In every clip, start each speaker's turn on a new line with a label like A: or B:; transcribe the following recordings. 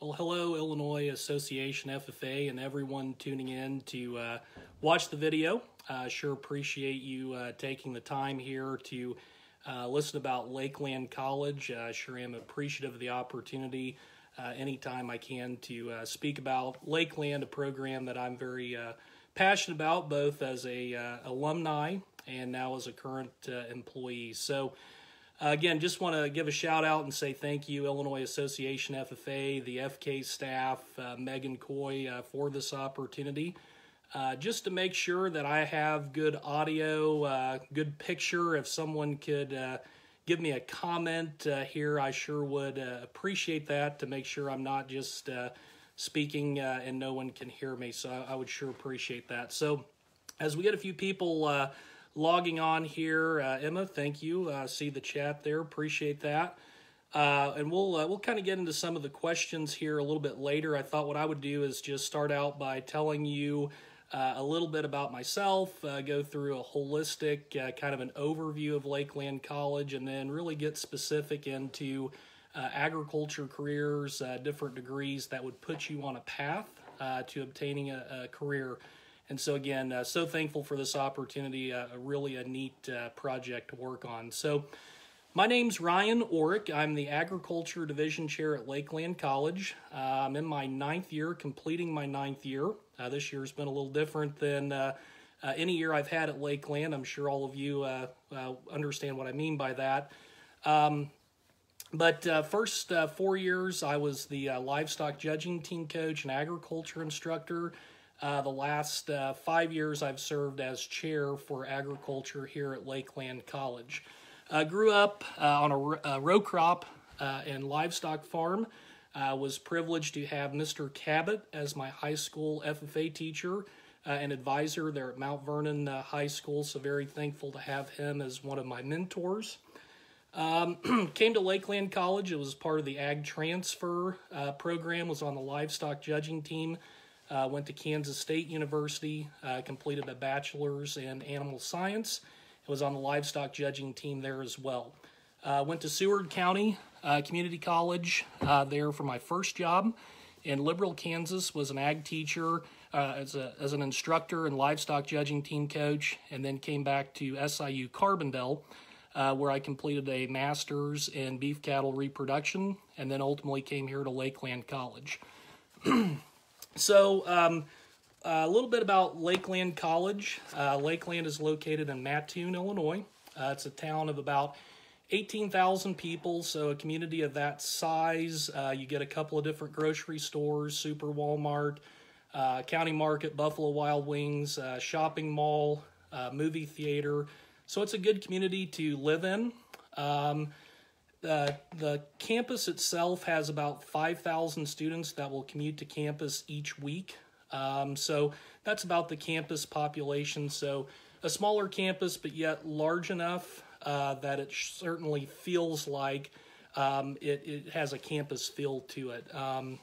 A: Well, hello, Illinois Association FFA, and everyone tuning in to uh, watch the video. Uh, sure appreciate you uh, taking the time here to uh, listen about Lake Land College. Sure am appreciative of the opportunity uh, anytime I can to uh, speak about Lake Land, a program that I'm very passionate about, both as a alumni and now as a current employee. So. Uh, again, just want to give a shout out and say thank you, Illinois Association FFA, the FK staff, uh, Megan Coy, uh, for this opportunity. Uh, just to make sure that I have good audio, uh, good picture. If someone could uh, give me a comment here, I sure would appreciate that to make sure I'm not just speaking and no one can hear me. So I, I, would sure appreciate that. So as we get a few people logging on here. Uh, Emma, thank you. Uh, see the chat there. Appreciate that. Uh, and we'll uh, we'll kind of get into some of the questions here a little bit later. I thought what I would do is just start out by telling you uh, a little bit about myself, uh, go through a holistic kind of an overview of Lake Land College, and then really get specific into agriculture careers, different degrees that would put you on a path to obtaining a, a career and so again, uh, so thankful for this opportunity, uh, really a neat uh, project to work on. So my name's Ryan Orrick. I'm the Agriculture Division Chair at Lake Land College. Uh, I'm in my ninth year, completing my ninth year. Uh, this year's been a little different than uh, any year I've had at Lake Land. I'm sure all of you understand what I mean by that. Um, but uh, first uh, four years, I was the uh, livestock judging team coach and agriculture instructor. Uh, the last uh, five years, I've served as chair for agriculture here at Lake Land College. I grew up uh, on a, a, row crop uh, and livestock farm. I was privileged to have Mr. Cabot as my high school FFA teacher uh, and advisor there at Mount Vernon uh, High School, so very thankful to have him as one of my mentors. Um, came to Lake Land College. It was part of the Ag Transfer program, was on the livestock judging team uh, went to Kansas State University, uh, completed a bachelor's in animal science. was on the livestock judging team there as well. Uh, went to Seward County uh, Community College uh, there for my first job. In Liberal, Kansas, was an ag teacher uh, as, a, as an instructor and livestock judging team coach, and then came back to SIU Carbondale, where I completed a master's in beef cattle reproduction, and then ultimately came here to Lake Land College. So, um, a little bit about Lake Land College. Uh, Lake Land is located in Mattoon, Illinois. Uh, it's a town of about 18,000 people, so a community of that size. Uh, you get a couple of different grocery stores, Super Walmart, uh, County Market, Buffalo Wild Wings, uh, shopping mall, uh, movie theater. So it's a good community to live in. Um, uh, the campus itself has about 5,000 students that will commute to campus each week. Um, so that's about the campus population. So a smaller campus, but yet large enough uh, that it certainly feels like um, it, it, has a campus feel to it. Um,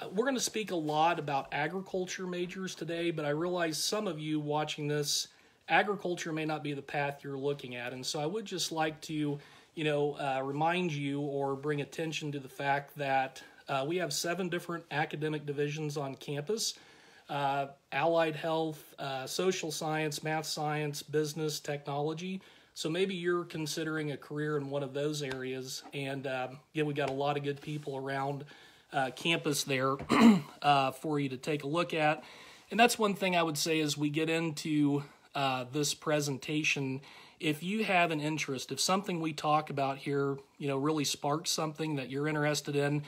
A: uh, we're going to speak a lot about agriculture majors today, but I realize some of you watching this, agriculture may not be the path you're looking at. And so I would just like to you know, uh, remind you or bring attention to the fact that uh, we have seven different academic divisions on campus uh, allied health, uh, social science, math science, business, technology. So maybe you're considering a career in one of those areas. And um, again, we got a lot of good people around uh, campus there uh, for you to take a look at. And that's one thing I would say as we get into this presentation if you have an interest, if something we talk about here, you know, really sparks something that you're interested in,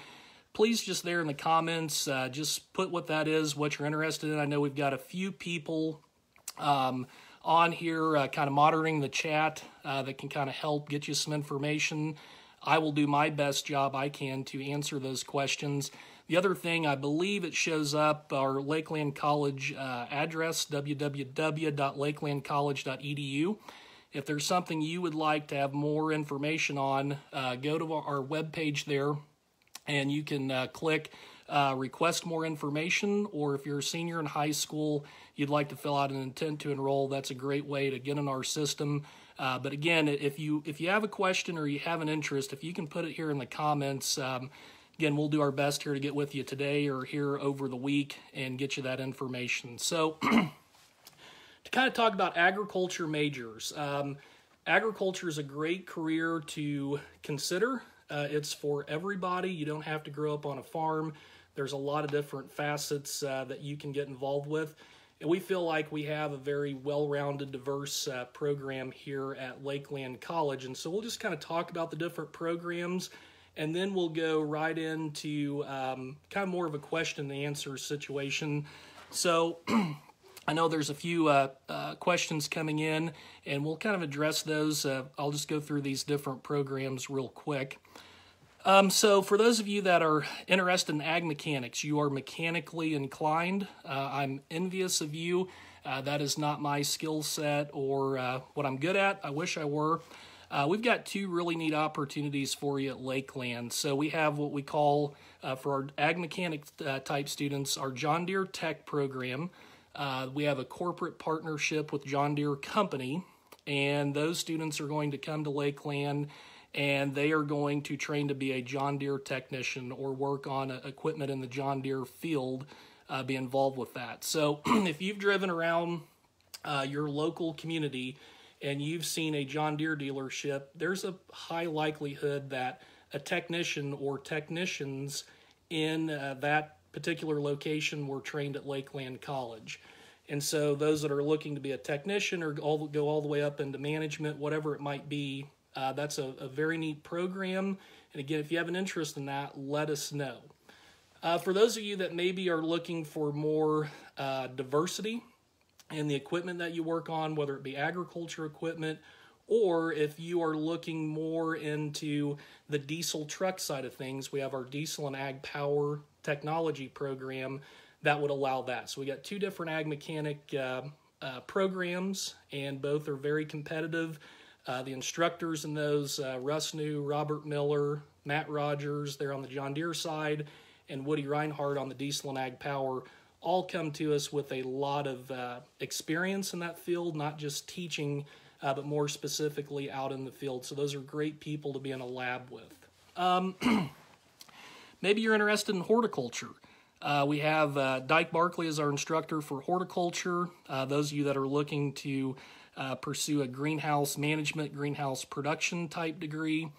A: please just there in the comments, uh, just put what that is, what you're interested in. I know we've got a few people um, on here uh, kind of monitoring the chat uh, that can kind of help get you some information. I will do my best job I can to answer those questions. The other thing, I believe it shows up our Lake Land College uh, address, www.lakelandcollege.edu. If there's something you would like to have more information on, uh, go to our webpage there and you can uh, click uh, request more information. Or if you're a senior in high school, you'd like to fill out an intent to enroll, that's a great way to get in our system. Uh, but again, if you if you have a question or you have an interest, if you can put it here in the comments, um, again, we'll do our best here to get with you today or here over the week and get you that information. So, to kind of talk about agriculture majors, um, agriculture is a great career to consider. Uh, it's for everybody. You don't have to grow up on a farm. There's a lot of different facets uh, that you can get involved with. And we feel like we have a very well rounded, diverse uh, program here at Lake Land College. And so we'll just kind of talk about the different programs and then we'll go right into um, kind of more of a question and answer situation. So, I know there's a few uh, uh, questions coming in, and we'll kind of address those. Uh, I'll just go through these different programs real quick. Um, so, for those of you that are interested in ag mechanics, you are mechanically inclined. Uh, I'm envious of you. Uh, that is not my skill set or uh, what I'm good at. I wish I were. We've got two really neat opportunities for you at Lake Land. So we have what we call, for our ag mechanic type students, our John Deere Tech program. Uh, we have a corporate partnership with John Deere Company, and those students are going to come to Lake Land and they are going to train to be a John Deere technician or work on equipment in the John Deere field, uh, be involved with that. So if you've driven around uh, your local community, and you've seen a John Deere dealership, there's a high likelihood that a technician or technicians in uh, that particular location were trained at Lake Land College. And so those that are looking to be a technician or all, go all the way up into management, whatever it might be, uh, that's a, a, very neat program. And again, if you have an interest in that, let us know. Uh, for those of you that maybe are looking for more uh, diversity in the equipment that you work on, whether it be agriculture equipment or if you are looking more into the diesel truck side of things, we have our diesel and ag power technology program that would allow that. So we got two different ag mechanic uh, uh, programs, and both are very competitive. Uh, the instructors in those, uh, Russ New, Robert Miller, Matt Rogers, they're on the John Deere side, and Woody Reinhardt on the diesel and ag power all come to us with a lot of uh, experience in that field, not just teaching, uh, but more specifically out in the field. So those are great people to be in a lab with. Um, maybe you're interested in horticulture. Uh, we have uh, Dyke Barkley as our instructor for horticulture. Uh, those of you that are looking to uh, pursue a greenhouse management, greenhouse production type degree,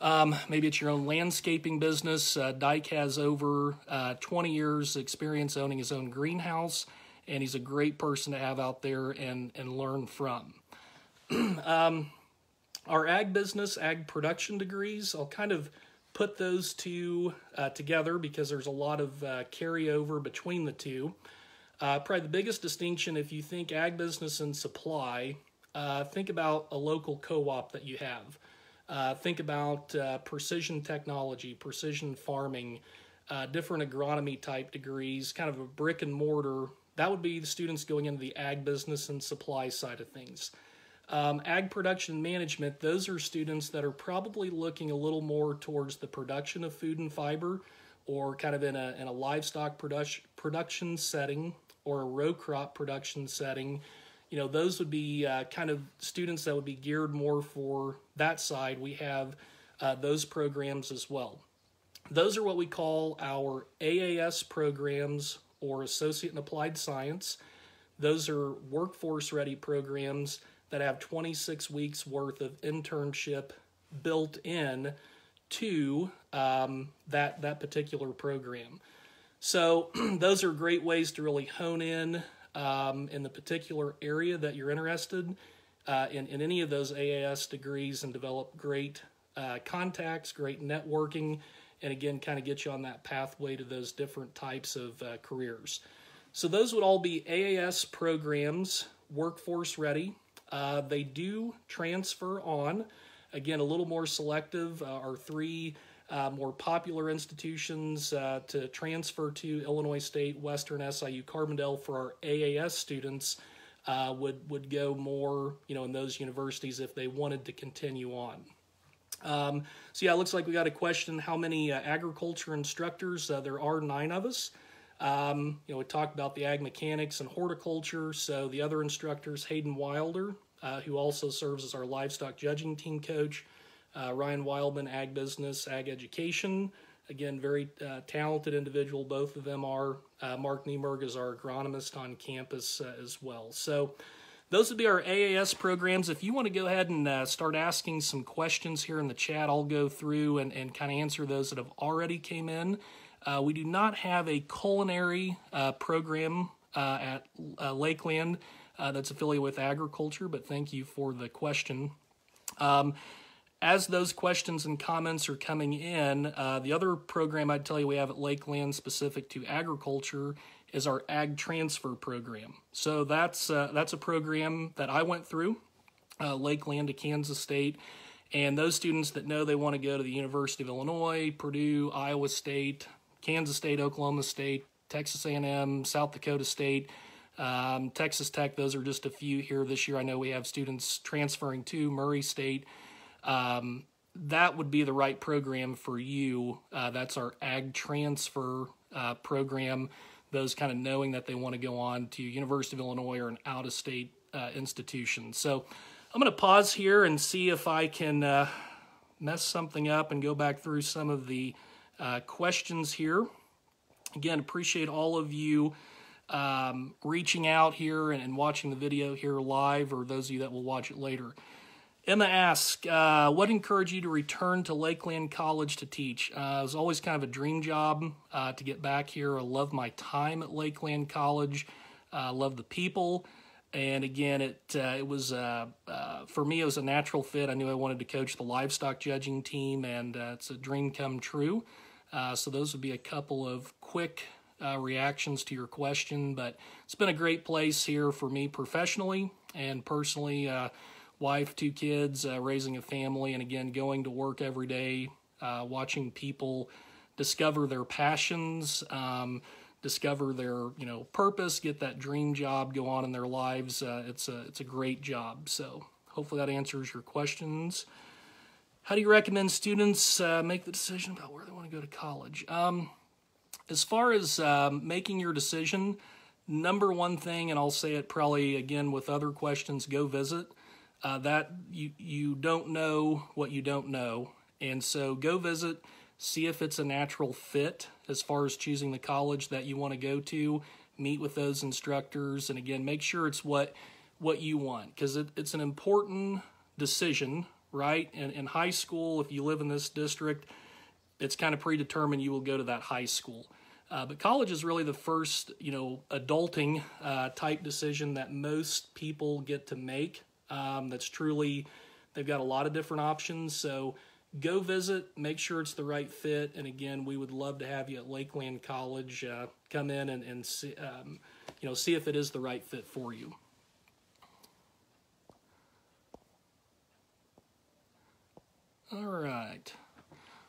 A: um, maybe it's your own landscaping business. Uh, Dyke has over uh, 20 years experience owning his own greenhouse, and he's a great person to have out there and, and learn from. um, our ag business, ag production degrees, I'll kind of put those two uh, together because there's a lot of uh, carryover between the two. Uh, probably the biggest distinction, if you think ag business and supply, uh, think about a local co-op that you have. Uh, think about uh, precision technology, precision farming, different agronomy type degrees, kind of a brick and mortar. That would be the students going into the ag business and supply side of things. Um, ag production management, those are students that are probably looking a little more towards the production of food and fiber or kind of in a, in a livestock production, production setting or a row crop production setting you know, those would be uh, kind of students that would be geared more for that side. We have uh, those programs as well. Those are what we call our AAS programs or Associate in Applied Science. Those are workforce ready programs that have 26 weeks worth of internship built in to um, that, that particular program. So those are great ways to really hone in um, in the particular area that you're interested uh, in, in any of those AAS degrees and develop great uh, contacts, great networking, and again, kind of get you on that pathway to those different types of uh, careers. So, those would all be AAS programs, workforce ready. Uh, they do transfer on. Again, a little more selective. Uh, our three uh, more popular institutions uh, to transfer to Illinois State, Western SIU, Carbondale for our AAS students uh, would would go more, you know, in those universities if they wanted to continue on. Um, so yeah, it looks like we got a question: How many uh, agriculture instructors? Uh, there are nine of us. Um, you know, we talked about the ag mechanics and horticulture. So the other instructors, Hayden Wilder, uh, who also serves as our livestock judging team coach uh, Ryan Wildman, Ag Business, Ag Education, Again, very uh, talented individual. Both of them are. Uh, Mark Niemerg is our agronomist on campus uh, as well. So, those would be our AAS programs. If you want to go ahead and uh, start asking some questions here in the chat, I'll go through and, and kind of answer those that have already came in. Uh, we do not have a culinary uh, program uh, at uh, Lake Land uh, that's affiliated with agriculture, but thank you for the question. Um, as those questions and comments are coming in, the other program I'd tell you we have at Lake Land specific to agriculture is our Ag Transfer program. So that's that's a program that I went through, Lake Land to Kansas State, and those students that know they want to go to the University of Illinois, Purdue, Iowa State, Kansas State, Oklahoma State, Texas A&M, South Dakota State. Um, Texas Tech, those are just a few here this year. I know we have students transferring to Murray State. Um, that would be the right program for you. Uh, that's our ag transfer uh, program those kind of knowing that they want to go on to University of Illinois or an out-of-state uh, institution. So I'm going to pause here and see if I can uh, mess something up and go back through some of the uh, questions here. Again, appreciate all of you um, reaching out here and, and, watching the video here live, or those of you that will watch it later. Emma asks, uh, what encouraged you to return to Lake Land College to teach? Uh, it was always kind of a dream job uh, to get back here. I love my time at Lake Land College. I love the people. And again, it uh, it was, uh, uh, for me, it was a natural fit. I knew I wanted to coach the livestock judging team, and it's a dream come true. So those would be a couple of quick reactions to your question. But it's been a great place here for me professionally and personally wife, two kids, uh, raising a family, and again, going to work every day, uh, watching people discover their passions, um, discover their you know purpose, get that dream job, go on in their lives. Uh, it's a it's a great job. So hopefully that answers your questions. How do you recommend students uh, make the decision about where they want to go to college? Um, as far as um, making your decision, number one thing, and I'll say it probably again with other questions, go visit uh, that you you don't know what you don't know, and so go visit, see if it's a natural fit as far as choosing the college that you want to go to. Meet with those instructors, and again, make sure it's what what you want because it, it's an important decision, right? And in high school, if you live in this district, it's kind of predetermined you will go to that high school. Uh, but college is really the first, you know, adulting uh, type decision that most people get to make um, that's truly, they've got a lot of different options. So go visit, make sure it's the right fit. And again, we would love to have you at Lake Land College. Uh, come in and, and see, um, you know, see if it is the right fit for you. All right.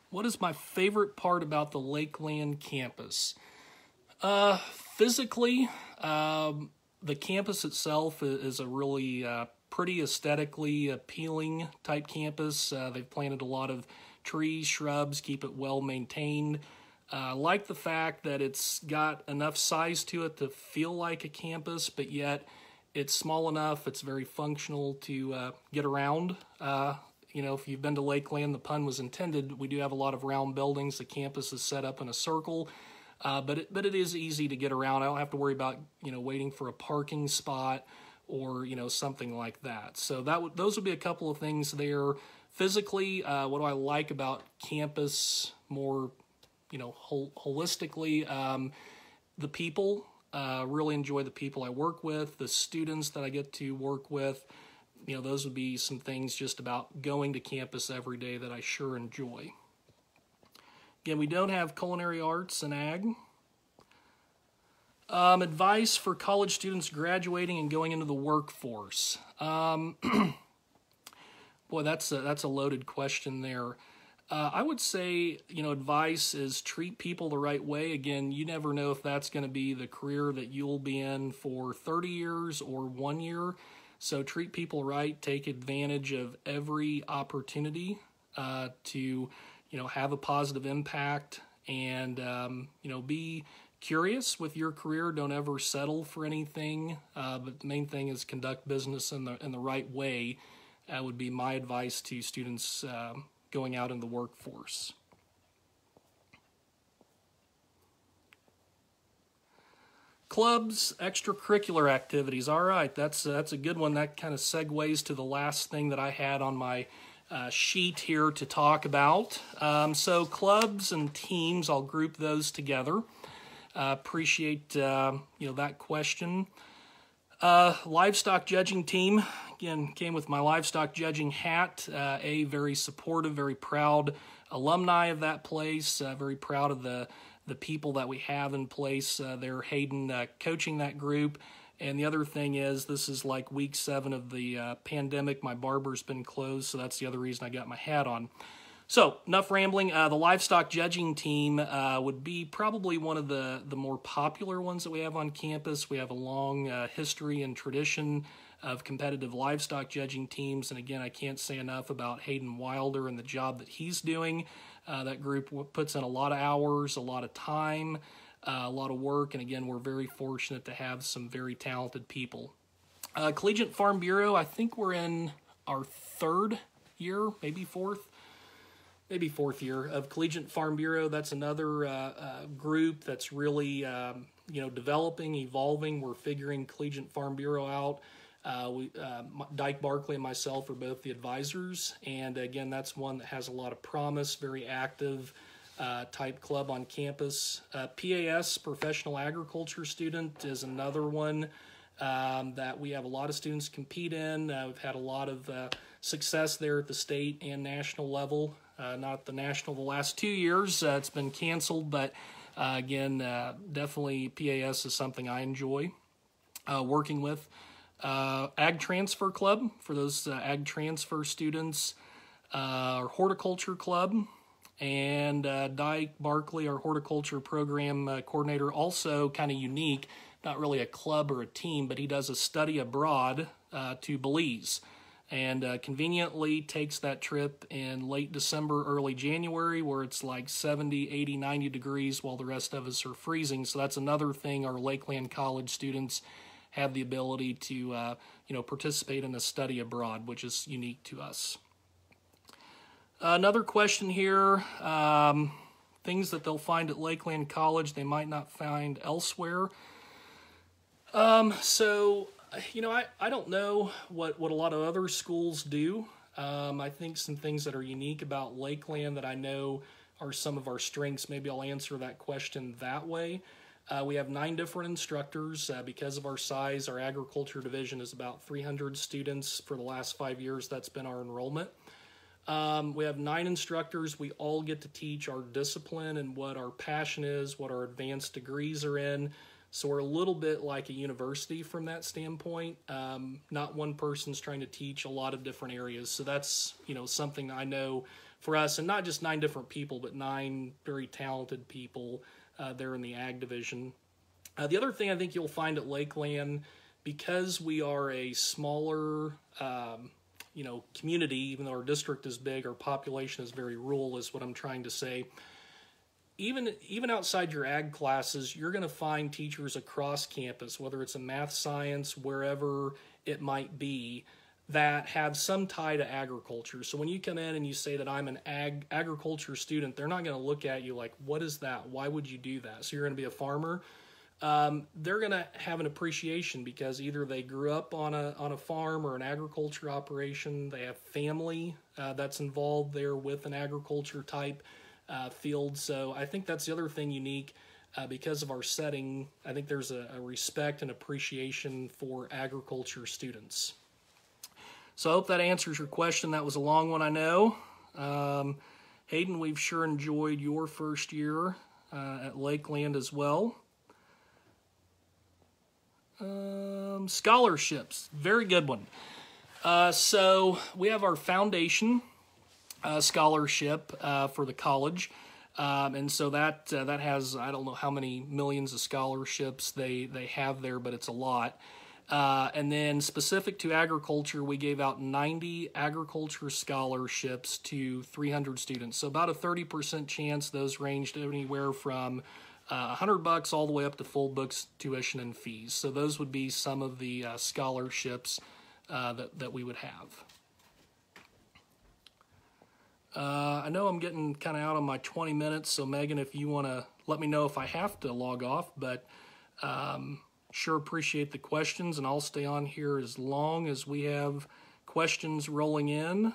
A: What is my favorite part about the Lake Land campus? Uh, physically, um, the campus itself is a really uh, pretty aesthetically appealing type campus. Uh, they've planted a lot of trees, shrubs, keep it well maintained. I uh, like the fact that it's got enough size to it to feel like a campus, but yet it's small enough, it's very functional to uh, get around. Uh, you know, if you've been to Lake Land, the pun was intended. We do have a lot of round buildings. The campus is set up in a circle. Uh, but it, but it is easy to get around. I don't have to worry about you know waiting for a parking spot or you know something like that. So that w- those would be a couple of things there. Physically, uh, what do I like about campus more, you know, hol- holistically? Um, the people. Uh, really enjoy the people I work with, the students that I get to work with. You know, those would be some things just about going to campus every day that I sure enjoy. Again, we don't have culinary arts and ag. Um, advice for college students graduating and going into the workforce. Um, boy, that's a, that's a loaded question there. Uh, I would say, you know, advice is treat people the right way. Again, you never know if that's going to be the career that you'll be in for 30 years or one year. So treat people right. Take advantage of every opportunity uh, to, you know, have a positive impact and, um, you know, be curious with your career. Don't ever settle for anything. Uh, but the main thing is conduct business in the in the right way. That would be my advice to students uh, going out in the workforce. Clubs, extracurricular activities. All right, that's uh, that's a good one. That kind of segues to the last thing that I had on my uh, sheet here to talk about. Um, so clubs and teams, I'll group those together. Uh, appreciate uh, you know that question. Uh, livestock judging team again came with my livestock judging hat. Uh, a very supportive, very proud alumni of that place. Very proud of the the people that we have in place. Uh, there, Hayden uh, coaching that group. And the other thing is, this is like week seven of the uh, pandemic. My barber's been closed, so that's the other reason I got my hat on. So, enough rambling. Uh, the livestock judging team uh, would be probably one of the, the more popular ones that we have on campus. We have a long uh, history and tradition of competitive livestock judging teams. And again, I can't say enough about Hayden Wilder and the job that he's doing. Uh, that group puts in a lot of hours, a lot of time, uh, a lot of work. And again, we're very fortunate to have some very talented people. Uh, Collegiate Farm Bureau, I think we're in our third year, maybe fourth maybe fourth year of Collegiate Farm Bureau. That's another uh, uh, group that's really um, you know developing, evolving. We're figuring Collegiate Farm Bureau out. Uh, we, uh, Dyke Barkley and myself are both the advisors, and again, that's one that has a lot of promise, very active uh, type club on campus. Uh, PAS, Professional Agriculture Student, is another one um, that we have a lot of students compete in. Uh, we've had a lot of uh, success there at the state and national level. not the national the last two years, it's been canceled, but again, definitely PAS is something I enjoy working with uh, Ag Transfer Club for those uh, Ag Transfer students, uh, our Horticulture Club, and uh, Dyke Barkley, our Horticulture Program uh, Coordinator, also kind of unique, not really a club or a team, but he does a study abroad to Belize and uh, conveniently takes that trip in late December, early January, where it's like 70, 80, 90 degrees while the rest of us are freezing. So that's another thing our Lake Land College students have the ability to uh, you know participate in a study abroad, which is unique to us. Another question here: um, things that they'll find at Lake Land College they might not find elsewhere. Um, so, you know, I, I don't know what, what a lot of other schools do. Um, I think some things that are unique about Lake Land that I know are some of our strengths. Maybe I'll answer that question that way. Uh, we have nine different instructors. Uh, because of our size, our agriculture division is about 300 students for the last five years. That's been our enrollment. Um, we have nine instructors. We all get to teach our discipline and what our passion is, what our advanced degrees are in. So we're a little bit like a university from that standpoint. Um, not one person's trying to teach a lot of different areas. So that's you know something I know for us, and not just nine different people, but nine very talented people uh, there in the ag division. Uh, the other thing I think you'll find at Lake Land, because we are a smaller, um, you know, community, even though our district is big, our population is very rural, is what I'm trying to say. Even even outside your ag classes, you're going to find teachers across campus, whether it's a math, science, wherever it might be, that have some tie to agriculture. So when you come in and you say that I'm an ag agriculture student, they're not going to look at you like, "What is that? Why would you do that?" So you're going to be a farmer. Um, they're going to have an appreciation because either they grew up on a on a farm or an agriculture operation. They have family uh, that's involved there with an agriculture type uh, field. So I think that's the other thing unique. Uh, because of our setting, I think there's a, a respect and appreciation for agriculture students. So I hope that answers your question. That was a long one, I know. Um, Hayden, we've sure enjoyed your first year uh, at Lake Land as well. Um, scholarships, very good one. Uh, so we have our foundation uh, scholarship uh, for the college. Um, and so that uh, that has I don't know how many millions of scholarships they they have there, but it's a lot. Uh, and then specific to agriculture, we gave out 90 agriculture scholarships to 300 students. So about a 30% chance those ranged anywhere from uh, 100 bucks all the way up to full books tuition and fees. So those would be some of the uh, scholarships uh, that, that we would have. Uh, I know I'm getting kind of out on my 20 minutes, so Megan, if you want to let me know if I have to log off, but Um, sure appreciate the questions, and I'll stay on here as long as we have questions rolling in. I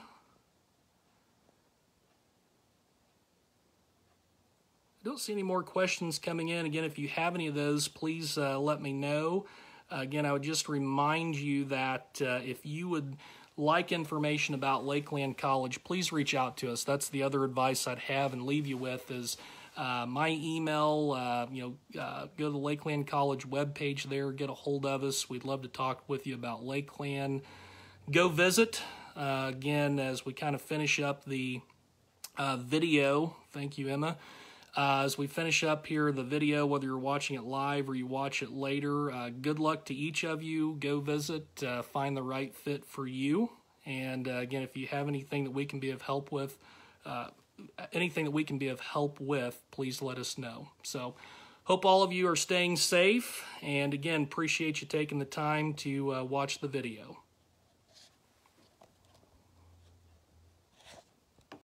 A: don't see any more questions coming in. Again, if you have any of those, please uh, let me know. Uh, again, I would just remind you that uh, if you would like information about Lake Land College, please reach out to us. That's the other advice I'd have and leave you with is uh, my email. Uh, you know, uh, go to the Lake Land College webpage there, get a hold of us. We'd love to talk with you about Lake Land. Go visit uh, again as we kind of finish up the video. Thank you, Emma. Uh, as we finish up here the video, whether you're watching it live or you watch it later, uh, good luck to each of you. Go visit, uh, find the right fit for you. And uh, again, if you have anything that we can be of help with, uh, anything that we can be of help with, please let us know. So, hope all of you are staying safe. And again, appreciate you taking the time to uh, watch the video.